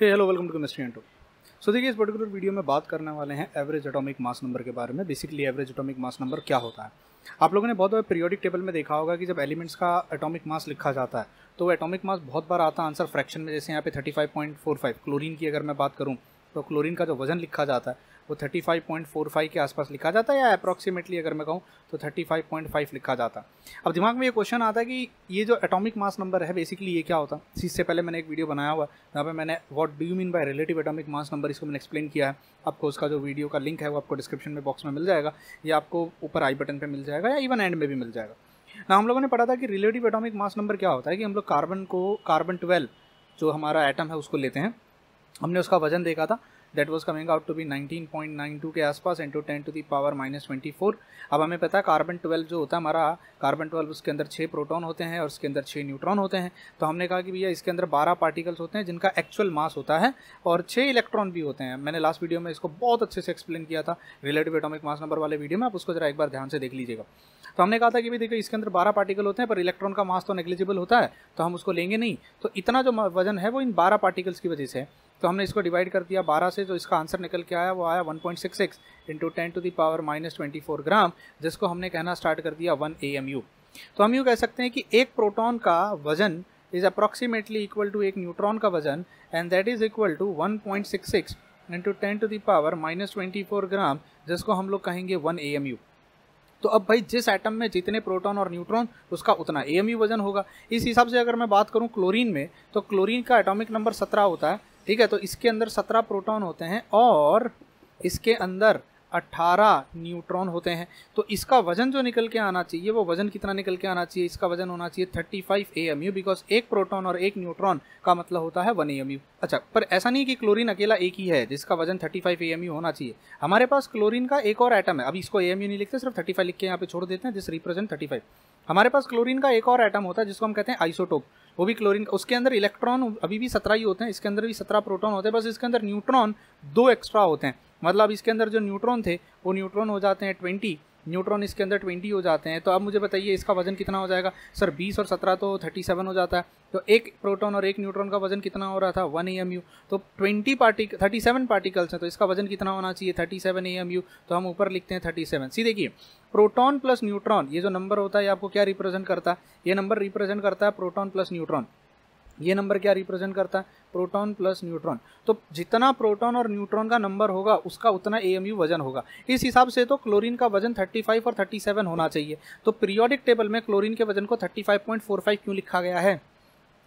Hey hello welcome to chemistry and so देखिए, इस particular video में बात करने वाले हैं एवरेज एटॉमिक मास नंबर के बारे में। Basically average atomic mass number क्या होता है? आप लोगों ने बहुत बार पीरियोडिक टेबल में देखा होगा कि जब एलिमेंट्स का एटॉमिक मास लिखा जाता है तो एटॉमिक मास बहुत बार आता है आंसर फ्रैक्शन में। जैसे यहाँ पे 35.45 क्लोरीन की अगर मैं बात करूँ तो क्लोरीन का जो वज़न लिखा जाता है वो 35.45 के आसपास लिखा जाता है या अप्रॉक्सीमेटली अगर मैं कहूँ तो 35.5 लिखा जाता अब दिमाग में ये क्वेश्चन आता है कि ये जो एटॉमिक मास नंबर है बेसिकली ये क्या होता है? इससे पहले मैंने एक वीडियो बनाया हुआ जहाँ पर मैंने what do you mean by relative atomic mass number इसको मैंने एक्सप्लेन किया है। आपको उसका जो वीडियो का लिंक है वो आपको डिस्क्रिप्शन में बॉक्स में मिल जाएगा, या आपको ऊपर आई बटन पर मिल जाएगा, या इवन एंड में भी मिल जाएगा। ना हम लोगों ने पढ़ा था कि रिलेटिव एटॉमिक मास नंबर क्या होता है कि हम लोग कार्बन को कार्बन ट्वेल्व जो हमारा एटम है उसको लेते हैं। हमने उसका वज़न देखा था that was coming out to be 19.92 के आसपास into ten to the power minus twenty four अब हमें पता है कार्बन ट्वेल्व जो होता है, हमारा कार्बन ट्वेल्व उसके अंदर छः प्रोटॉन होते हैं और उसके अंदर छः न्यूट्रॉन होते हैं। तो हमने कहा कि भैया इसके अंदर बारह पार्टिकल्स होते हैं जिनका एक्चुअल मास होता है और छः इलेक्ट्रॉन भी होते हैं। मैंने लास्ट वीडियो में इसको बहुत अच्छे से एक्सप्लेन किया था रिलेटिव एटॉमिक मास नंबर वाले वीडियो में, आप उसको जरा एक बार ध्यान से देख लीजिएगा। तो हमने कहा था कि भाई देखिए इसके अंदर बारह पार्टिकल होते हैं, पर इलेक्ट्रॉन का मास तो नेग्लिजिबल होता है तो हम उसको लेंगे नहीं। तो इतना जो वज़न है वो इन बारह पार्टिकल्स की वजह से है। तो हमने इसको डिवाइड कर दिया बारह से, जो इसका आंसर निकल के आया, वो आया one point six six into ten to the power minus twenty gram जिसको हमने कहना स्टार्ट कर दिया वन ए तो हम यूँ कह सकते हैं कि एक प्रोटॉन का वज़न इज़ अप्रॉक्सीमेटली इक्वल टू एक न्यूट्रॉन का वज़न and that is equal to one point six six into ten to the power minus twenty four gram जिसको हम लोग कहेंगे वन ए एम यू तो अब भाई, जिस एटम में जितने प्रोटॉन और न्यूट्रॉन उसका उतना ए एम यू वज़न होगा। इस हिसाब से अगर मैं बात करूँ क्लोरीन में तो क्लोरीन का एटॉमिक नंबर सत्रह होता है ठीक है तो इसके अंदर सत्रह प्रोटॉन होते हैं और इसके अंदर अट्ठारह न्यूट्रॉन होते हैं। तो इसका वज़न जो निकल के आना चाहिए, वो वज़न कितना निकल के आना चाहिए? इसका वज़न होना चाहिए thirty five A M U because एक प्रोटॉन और एक न्यूट्रॉन का मतलब होता है वन ए एम यू अच्छा पर ऐसा नहीं कि क्लोरीन अकेला एक ही है, जिसका वज़न thirty five A M U होना चाहिए। हमारे पास क्लोरीन का एक और आइटम है। अभी इसको ए एम यू नहीं लिखते, सिर्फ़ थर्टी फाइव लिख के यहाँ पे छोड़ देते हैं जिस रिप्रेजेंट थर्टी फाइव हमारे पास क्लोरीन का एक और एटम होता है, जिसको हम कहते हैं आइसोटोप वो भी क्लोरीन उसके अंदर इलेक्ट्रॉन अभी भी सत्रह ही होते हैं, इसके अंदर भी सत्रह प्रोटॉन होते हैं, बस इसके अंदर न्यूट्रॉन दो एक्स्ट्रा होते हैं. मतलब इसके अंदर जो न्यूट्रॉन थे, वो न्यूट्रॉन हो जाते हैं ट्वेंटी न्यूट्रॉन इसके अंदर ट्वेंटी हो जाते हैं। तो अब मुझे बताइए, इसका वज़न कितना हो जाएगा? सर, बीस और सत्रह तो थर्टी सेवन हो जाता है। तो एक प्रोटॉन और एक न्यूट्रॉन का वज़न कितना हो रहा था? वन ए एम यू तो twenty party thirty seven particles हैं तो इसका वज़न कितना होना चाहिए? Thirty seven A M U तो हम ऊपर लिखते हैं थर्टी सेवन सी देखिए, प्रोटॉन प्लस न्यूट्रॉन, ये जो नंबर होता है आपको क्या रिप्रेजेंट करता? है ये नंबर रिप्रेजेंट करता है प्रोटॉन प्लस न्यूट्रॉन। ये नंबर क्या रिप्रेजेंट करता है? Proton plus neutron. तो जितना प्रोटॉन और न्यूट्रॉन का नंबर होगा, उसका उतना ए वज़न होगा। इस हिसाब से तो क्लोरीन का वज़न 35 और 37 होना चाहिए। तो पीरियोडिक टेबल में क्लोरीन के वज़न को 35.45 क्यों लिखा गया है?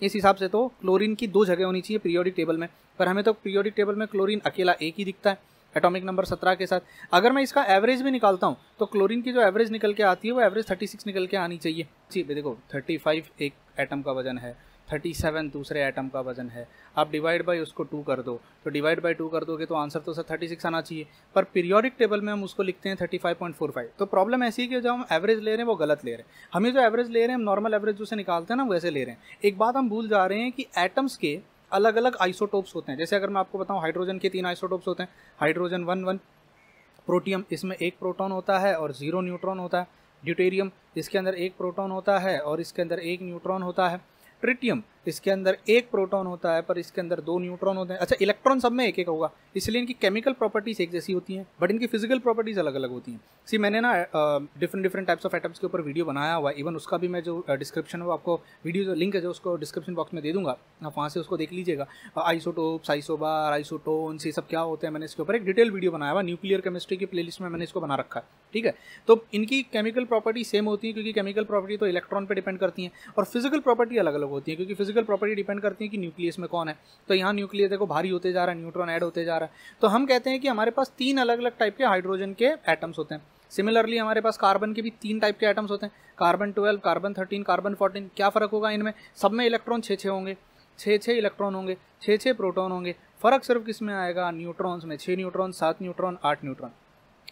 इस हिसाब से तो क्लोरीन की दो जगह होनी चाहिए पीरियोडिक टेबल में। पर हमें तो पीरियोडिक टेबल में क्लोरीन अकेला एक ही दिखता है एटॉमिक नंबर सत्रह के साथ। अगर मैं इसका एवरेज भी निकालता हूँ तो क्लोरीन की जो एवरेज निकल के आती है, वो एवरेज थर्टी सिक्स निकल के आनी चाहिए। जी, देखो थर्टी फाइव एक एटम का वज़न है। थर्टी सेवन दूसरे एटम का वज़न है। आप डिवाइड बाई उसको टू कर दो। तो डिवाइड बाई टू कर दोगे तो आंसर तो सर थर्टी सिक्स आना चाहिए। पर पीरियोडिक टेबल में हम उसको लिखते हैं thirty five point four five तो प्रॉब्लम ऐसी है कि जो हम एवरेज ले रहे हैं, वो गलत ले रहे हैं। हमें जो एवरेज ले रहे हैं, हम नॉर्मल एवरेज जो से निकालते हैं ना, वैसे ले रहे हैं। एक बात हम भूल जा रहे हैं कि एटम्स के अलग अलग आइसोटोप्स होते हैं। जैसे अगर मैं आपको बताऊँ हाइड्रोजन के तीन आइसोटोप्स होते हैं। हाइड्रोजन वन वन प्रोटियम इसमें एक प्रोटॉन होता है और ज़ीरो न्यूट्रॉन होता है। ड्यूटेरियम इसके अंदर एक प्रोटॉन होता है और इसके अंदर एक न्यूट्रॉन होता है। ट्रिटियम इसके अंदर एक प्रोटॉन होता है, पर इसके अंदर दो न्यूट्रॉन होते हैं। अच्छा इलेक्ट्रॉन सब में एक एक होगा, इसलिए इनकी केमिकल प्रॉपर्टीज़ एक जैसी होती हैं, बट इनकी फ़िज़िकल प्रॉपर्टीज़ अलग अलग होती हैं। सी मैंने ना different different types of atoms के ऊपर वीडियो बनाया हुआ है। इवन उसका भी मैं जो डिस्क्रिप्शन है आपको वीडियो जो लिंक है जो उसको डिस्क्रिप्शन बॉक्स में दे दूँगा। आप वहाँ से उसको देख लीजिएगा। आइसोटोप्स आइसोबार आइसोटोन्स ये सब क्या होते हैं, मैंने इसके ऊपर एक डिटेल वीडियो बनाया हुआ न्यूक्लियर केमिस्ट्री की प्लेलिस्ट में मैंने इसको बना रखा है, ठीक है? तो इनकी केमिकल प्रॉपर्टी सेम होती है, क्योंकि केमिकल प्रॉपर्टी तो इलेक्ट्रॉन पर डिपेंड करती है, और फ़िज़िकल प्रॉपर्टी अलग अलग होती है, क्योंकि फ़िज़िकल प्रॉपर्टी डिपेंड करती है कि न्यूक्लियस में कौन है। तो यहाँ न्यूक्लियस देखो भारी होते जा रहा है न्यूट्रॉन ऐड होते जा रहा है। तो हम कहते हैं कि हमारे पास तीन अलग अलग टाइप के हाइड्रोजन के एटम्स होते हैं। सिमिलरली हमारे पास कार्बन के भी तीन टाइप के एटम्स होते हैं। Carbon twelve carbon thirteen carbon fourteen क्या फ़र्क होगा इनमें? सब में इलेक्ट्रॉन छः छः होंगे। छः छः इलेक्ट्रॉन होंगे छः छः प्रोटॉन होंगे। फ़र्क सिर्फ़ किसमें आएगा? न्यूट्रॉन्स में छः न्यूट्रॉन सात न्यूट्रॉन आठ न्यूट्रॉन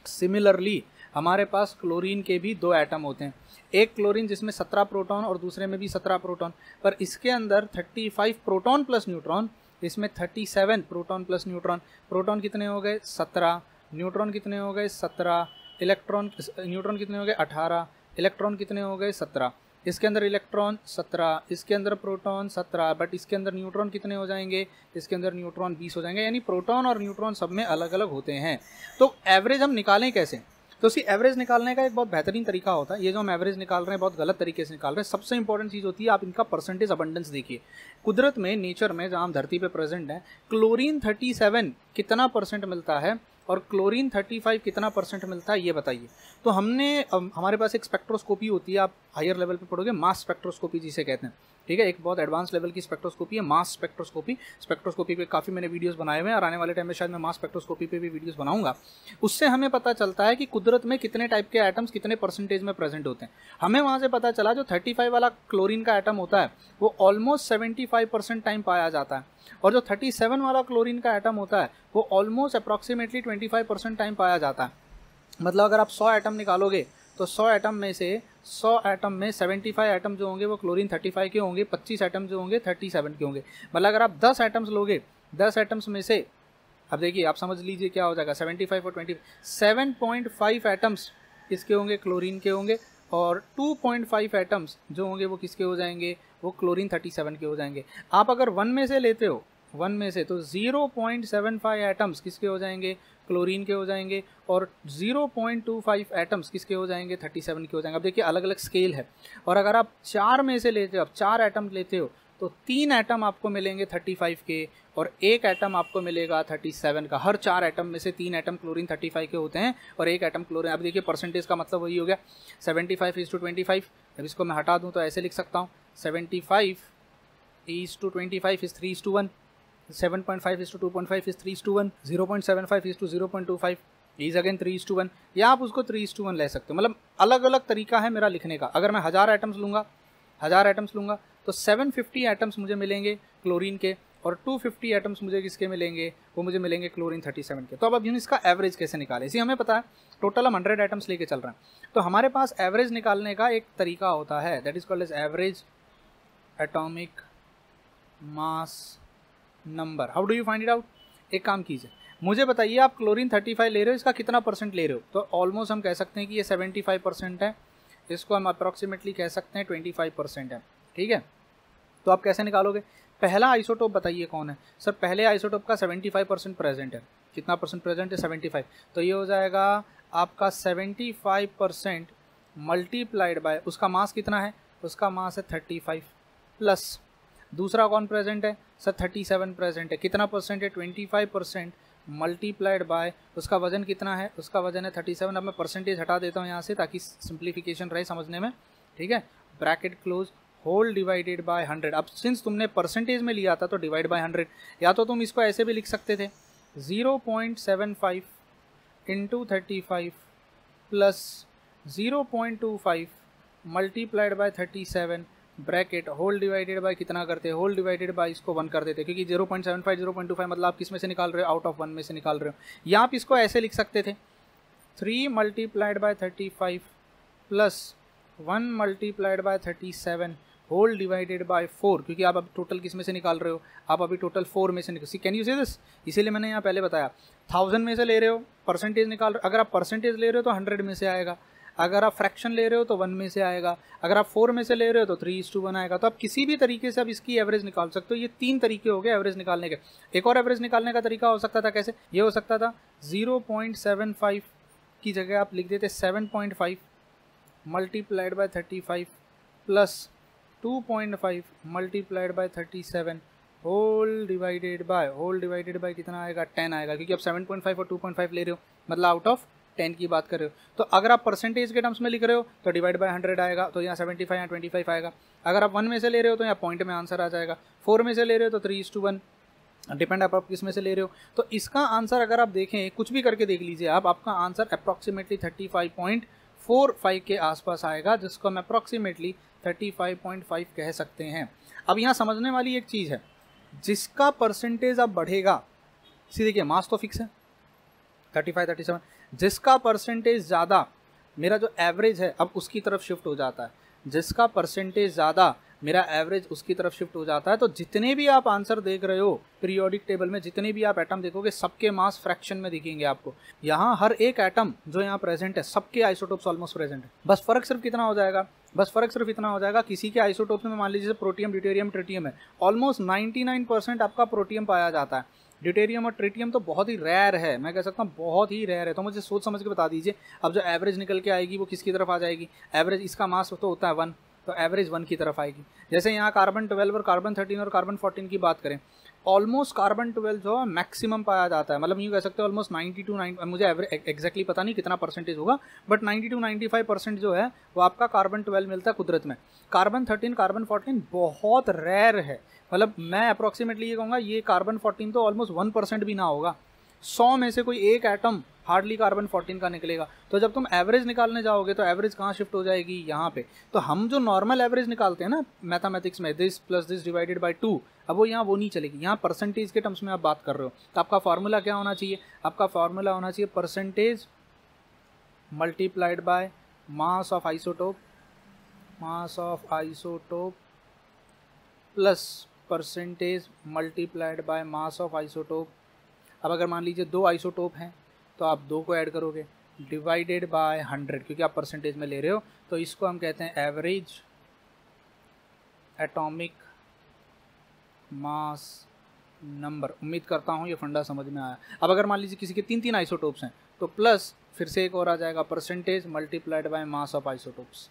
सिमिलरली हमारे पास क्लोरीन के भी दो एटम होते हैं। एक क्लोरीन जिसमें सत्रह प्रोटॉन और दूसरे में भी सत्रह प्रोटॉन पर इसके अंदर thirty five proton plus neutron इसमें thirty seven proton plus neutron proton कितने हो गए? सत्रह। न्यूट्रॉन कितने हो गए? सत्रह। इलेक्ट्रॉन न्यूट्रॉन कितने हो गए? अठारह। इलेक्ट्रॉन कितने हो गए? सत्रह। इसके अंदर इलेक्ट्रॉन सत्रह। इसके अंदर प्रोटॉन सत्रह। बट इसके अंदर न्यूट्रॉन कितने हो जाएँगे? इसके अंदर न्यूट्रॉन बीस हो जाएँगे। यानी प्रोटॉन और न्यूट्रॉन सब में अलग अलग होते हैं। तो एवरेज हम निकालें कैसे? तो उसकी एवरेज निकालने का एक बहुत बेहतरीन तरीका होता है। ये जो हम एवरेज निकाल रहे हैं, बहुत गलत तरीके से निकाल रहे हैं। सबसे इंपॉर्टेंट चीज़ होती है, आप इनका परसेंटेज अबंडेंस देखिए। कुदरत में नेचर में जहाँ हम धरती पर प्रेजेंट हैं क्लोरीन 37 कितना परसेंट मिलता है? और क्लोरीन 35 कितना परसेंट मिलता है, ये बताइए। तो हमने हमारे पास एक स्पेक्ट्रोस्कोपी होती है, आप हायर लेवल पे पढ़ोगे, मास स्पेक्ट्रोस्कोपी जिसे कहते हैं। ठीक है, एक बहुत एडवांस लेवल की स्पेक्ट्रोस्कोपी है, मास स्पेक्ट्रोस्कोपी। स्पेक्ट्रोस्कोपी पे काफ़ी मैंने वीडियोस बनाए हुए हैं, और आने वाले टाइम में शायद मैं मास स्पेक्ट्रोस्कोपी पे भी वीडियोस बनाऊँगा। उससे हमें पता चलता है कि कुदरत में कितने टाइप के आइटम्स कितने परसेंटेज में प्रेजेंट होते हैं। हमें वहाँ से पता चला, जो थर्टी वाला क्लोरीन का आइटम होता है, वो ऑलमोस्ट सेवेंटी टाइम पाया जाता है। और जो 37 वाला क्लोरीन का एटम होता है, वो ऑलमोस्ट अप्रॉक्सीमेटली 25 परसेंट टाइम पाया जाता है। मतलब अगर आप 100 एटम निकालोगे तो 100 एटम में से 100 एटम में 75 एटम जो होंगे, वो क्लोरीन 35 के होंगे 25 एटम जो होंगे 37 के होंगे। मतलब अगर आप 10 एटम्स लोगे 10 एटम्स में से, अब देखिए, आप समझ लीजिए क्या हो जाएगा 75 और 20 7.5 एटम्स किसके होंगे क्लोरीन के होंगे, और 2.5 एटम्स जो होंगे, वो किसके हो जाएँगे वो क्लोरीन 37 के हो जाएँगे। आप अगर वन में से लेते हो वन में से तो 0.75 एटम्स किसके हो जाएँगे? क्लोरीन के हो जाएँगे और 0.25 एटम्स किसके हो जाएँगे? 37 के हो जाएँगे। अब देखिए अलग अलग स्केल है। और अगर आप चार में से लेते हो आप चार एटम लेते हो तो तीन एटम आपको मिलेंगे 35 के और एक एटम आपको मिलेगा 37 का। हर चार एटम में से तीन एटम क्लोरीन 35 के होते हैं और एक एटम क्लोरीन अब देखिए परसेंटेज का मतलब वही हो गया। 75 five is to twenty five अब इसको मैं हटा दूँ तो ऐसे लिख सकता हूँ। 75 five is two twenty five is three is two one seven point five is two two point five is three is two one zero point seven five is two two again three is two one या आप उसको three is to one ले सकते हो। मतलब अलग अलग तरीका है मेरा लिखने का। अगर मैं हज़ार आइटम्स लूँगा, हज़ार आइटम्स लूँगा तो सेवन फिफ्टी आइटम्स मुझे मिलेंगे क्लोरीन के और 250 एटम्स मुझे किसके मिलेंगे? वो मुझे मिलेंगे क्लोरीन 37 के। तो अब अब इसका एवरेज कैसे निकालें? इसी हमें पता है टोटल हम 100 आइटम्स लेके चल रहे हैं। तो हमारे पास एवरेज निकालने का एक तरीका होता है that is called as average atomic mass number how do you find it out एक काम कीजिए। मुझे बताइए, आप क्लोरीन 35 ले रहे हो, इसका कितना परसेंट ले रहे हो? तो ऑलमोस्ट हम कह सकते हैं कि ये 75 परसेंट है। इसको हम अप्रॉक्सीमेटली कह सकते हैं 25 परसेंट है। ठीक है? तो आप कैसे निकालोगे? पहला आइसोटोप बताइए कौन है? सर, पहले आइसोटोप का 75 परसेंट प्रेजेंट है। कितना परसेंट प्रेजेंट है? 75 तो ये हो जाएगा आपका 75 परसेंट मल्टीप्लाइड बाय उसका मास कितना है? उसका मास है 35 प्लस। दूसरा कौन प्रेजेंट है? सर 37 प्रेजेंट है। कितना परसेंट है? 25 परसेंट मल्टीप्लाइड बाय उसका वज़न कितना है? उसका वज़न है 37 अब मैं परसेंटेज हटा देता हूँ यहाँ से ताकि सिंप्लीफिकेशन रहे समझने में। ठीक है? Bracket close whole divided by hundred अब सिंस तुमने परसेंटेज में लिया था तो डिवाइड बाय हंड्रेड या तो तुम इसको ऐसे भी लिख सकते थे। Zero point seven five into thirty five plus zero point two five multiplied by thirty seven bracket whole divided by कितना करते हैं? होल डिवाइडेड बाय इसको वन कर देते क्योंकि zero point seven five zero point two five मतलब आप किसमें से निकाल रहे हो? आउट ऑफ़ वन में से निकाल रहे हो। या आप इसको ऐसे लिख सकते थे three multiplied by thirty five plus one multiplied by thirty seven whole divided by four क्योंकि आप अब टोटल किसमें से निकाल रहे हो? आप अभी टोटल फोर में से निकल कैन यू से दिस इसीलिए मैंने यहाँ पहले बताया थाउज़ेंड में से ले रहे हो परसेंटेज निकाल रहे हो। अगर आप परसेंटेज ले रहे हो तो हंड्रेड में से आएगा। अगर आप फ्रैक्शन ले रहे हो तो वन में से आएगा। अगर आप फोर में से ले रहे हो तो थ्री इज़ टू वन आएगा। तो आप किसी भी तरीके से आप इसकी एवरेज निकाल सकते हो। ये तीन तरीके हो गए एवरेज निकालने के। एक और एवरेज निकालने का तरीका हो सकता था कैसे? ये हो सकता था ज़ीरो पॉइंट सेवन फाइव की जगह आप लिख देते seven point five multiplied by thirty five plus 2.5 multiplied by 37 whole divided by whole divided by कितना आएगा? टेन आएगा। क्योंकि आप 7.5 और 2.5 ले रहे हो। मतलब आउट ऑफ़ 10 की बात कर रहे हो। तो अगर आप परसेंटेज के टर्म्स में लिख रहे हो तो डिवाइड बाय 100 आएगा तो यहाँ 75 या 25 आएगा। अगर आप वन में से ले रहे हो तो यहाँ पॉइंट में आंसर आ जाएगा। फोर में से ले रहे हो तो three is to one depend आप, किसमें से ले रहे हो। तो इसका आंसर अगर आप देखें कुछ भी करके देख लीजिए आप आपका answer approximately thirty five point four five के आसपास आएगा जिसको हम अप्रॉक्सीमेटली 35.5 कह सकते हैं। अब यहाँ समझने वाली एक चीज़ है जिसका परसेंटेज अब बढ़ेगा सी देखिए मास तो फिक्स है। 35 37 जिसका परसेंटेज ज़्यादा, मेरा जो एवरेज है, अब उसकी तरफ़ शिफ्ट हो जाता है। जिसका परसेंटेज ज़्यादा, मेरा एवरेज उसकी तरफ़ शिफ्ट हो जाता है। तो जितने भी आप आंसर देख रहे हो पीरियोडिक टेबल में जितने भी आप एटम देखोगे, सबके मास फ्रैक्शन में दिखेंगे आपको। यहाँ हर एक एटम जो यहाँ प्रेजेंट है, सबके आइसोटोप्स ऑलमोस्ट प्रेजेंट है। बस फ़र्क सिर्फ़ कितना हो जाएगा। बस फ़र्क सिर्फ़ इतना हो जाएगा, किसी के आइसोटोप में मान लीजिए प्रोटियम ड्यूटेरियम ट्रिटियम है ऑलमोस्ट 99 परसेंट आपका प्रोटियम पाया जाता है। ड्यूटेरियम और ट्रिटियम तो बहुत ही रेयर है। मैं कह सकता हूँ बहुत ही रेयर है। तो मुझे सोच समझ के बता दीजिए, अब जो एवरेज निकल के आएगी, वो किसकी तरफ़ आ जाएगी? एवरेज इसका मास तो होता है वन तो एवरेज वन की तरफ़ आएगी। जैसे यहाँ कार्बन ट्वेल्व और कार्बन थर्टीन और कार्बन फोर्टीन की बात करें ऑलमोस्ट कार्बन ट्वेल्व जो है मैक्सिमम पाया जाता है। मतलब यूँ कह सकते हो ऑलमोस्ट नाइन्टी टू नाइन मुझे एवरेज एक्जैक्टली पता नहीं कितना परसेंटेज होगा but ninety to ninety five percent जो है, वो आपका कार्बन ट्वेल्व मिलता है कुदरत में। कार्बन थर्टीन कार्बन फोर्टीन बहुत रेयर है। मतलब मैं अप्रॉक्सीमेटली ये कहूँगा, ये कार्बन फोर्टीन तो ऑलमोस्ट वन परसेंट भी ना होगा। सौ में से कोई एक एटम हार्डली कार्बन फोर्टीन का निकलेगा। तो जब तुम एवरेज निकालने जाओगे तो एवरेज कहाँ शिफ्ट हो जाएगी? यहाँ पे। तो हम जो नॉर्मल एवरेज निकालते हैं ना, मैथमेटिक्स में this plus this divided by two अब वो यहाँ वो नहीं चलेगी। यहाँ परसेंटेज के टर्म्स में आप बात कर रहे हो। तो आपका फार्मूला क्या होना चाहिए? आपका फार्मूला होना चाहिए percentage multiplied by mass of isotope mass of isotope plus percentage multiplied by mass of isotope अब अगर मान लीजिए दो आइसोटोप हैं तो आप दो को ऐड करोगे डिवाइडेड बाय हंड्रेड क्योंकि आप परसेंटेज में ले रहे हो तो इसको हम कहते हैं एवरेज एटॉमिक मास नंबर उम्मीद करता हूँ ये फंडा समझ में आया। अब अगर मान लीजिए किसी के तीन तीन आइसोटोप्स हैं तो प्लस फिर से एक और आ जाएगा percentage multiplied by mass of isotopes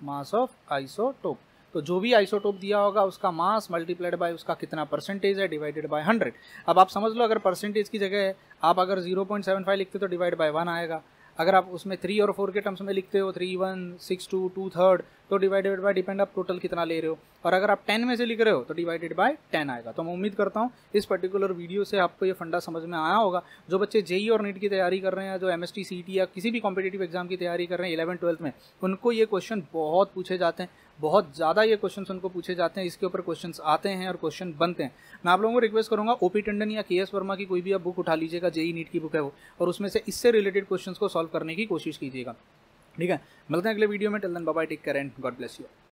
mass of isotope तो जो भी आइसोटोप दिया होगा, उसका मास मल्टीप्लाइड बाय उसका कितना परसेंटेज है डिवाइडेड बाय हंड्रेड अब आप समझ लो, अगर परसेंटेज की जगह आप अगर ज़ीरो पॉइंट सेवन फाइव लिखते तो डिवाइड बाय वन आएगा. अगर आप उसमें थ्री और फोर के टर्म्स में लिखते हो three one six two two third तो डिवाइडेड बाय डिपेंड आप टोटल कितना ले रहे हो. और अगर आप टेन में से लिख रहे हो तो डिवाइडेड बाय टेन आएगा. तो मैं उम्मीद करता हूँ, इस पर्टिकुलर वीडियो से आपको ये फंडा समझ में आया होगा. जो बच्चे जेई और नीट की तैयारी कर रहे हैं, जो एम एस टी या किसी भी कॉम्पिटेटिव एग्ज़ाम की तैयारी कर रहे हैं इलेवन ट्वेल्थ में, उनको ये क्वेश्चन बहुत पूछे जाते हैं. बहुत ज़्यादा ये क्वेश्चन उनको पूछे जाते हैं, इसके ऊपर क्वेश्चन आते हैं और क्वेश्चन बनते हैं। मैं आप लोगों को रिक्वेस्ट करूँगा ओपी टंडन या के एस वर्मा की कोई भी आप बुक उठा लीजिएगा जेई नीट की बुक है वो, और उसमें से इससे रिलेटेड क्वेश्चन को सॉल्व करने की कोशिश कीजिएगा। ठीक है, मिलते हैं अगले वीडियो में tell then bye take care and God bless you